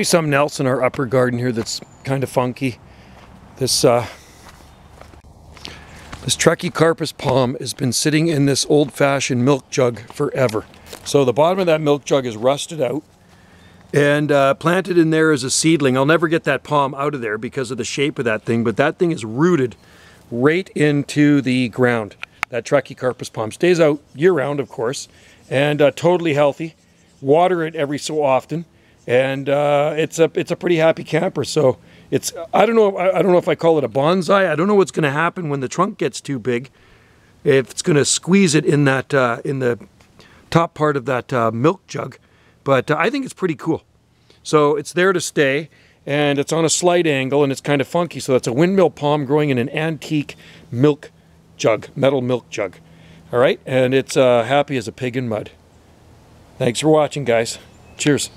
Something else in our upper garden here that's kind of funky. This uh, this Trachycarpus palm has been sitting in this old-fashioned milk jug forever. So the bottom of that milk jug is rusted out and uh, planted in there as a seedling. I'll never get that palm out of there because of the shape of that thing, but that thing is rooted right into the ground. That Trachycarpus palm stays out year-round, of course, and uh, totally healthy. Water it every so often, and uh, it's a it's a pretty happy camper. So it's I don't know I, don't know if I call it a bonsai. I don't know what's going to happen when the trunk gets too big. If it's going to squeeze it in that uh, in the top part of that uh, milk jug, but uh, I think it's pretty cool. So it's there to stay, and it's on a slight angle, and it's kind of funky. So that's a windmill palm growing in an antique milk jug, metal milk jug. All right, and it's uh, happy as a pig in mud. Thanks for watching, guys. Cheers.